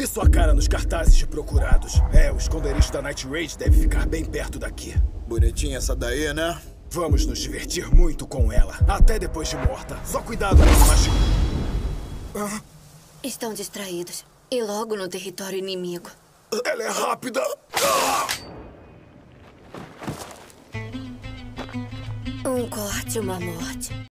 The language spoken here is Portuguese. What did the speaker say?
Vi sua cara nos cartazes de procurados. É, o esconderijo da Night Raid deve ficar bem perto daqui. Bonitinha essa daí, né? Vamos nos divertir muito com ela, até depois de morta. Só cuidado com o magia. Estão distraídos. E logo no território inimigo. Ela é rápida. Um corte, uma morte.